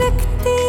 directe